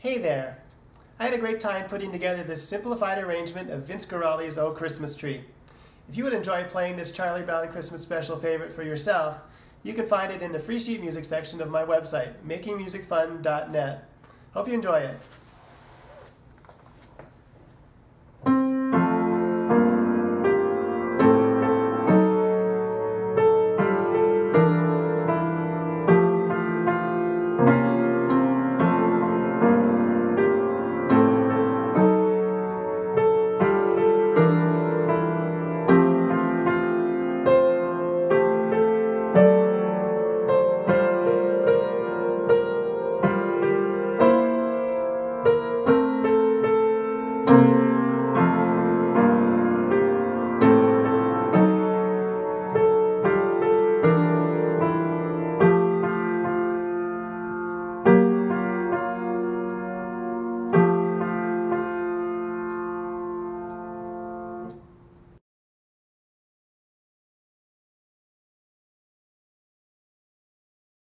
Hey there! I had a great time putting together this simplified arrangement of Vince Guaraldi's Oh Christmas Tree. If you would enjoy playing this Charlie Brown Christmas special favorite for yourself, you can find it in the free sheet music section of my website, makingmusicfun.net. Hope you enjoy it.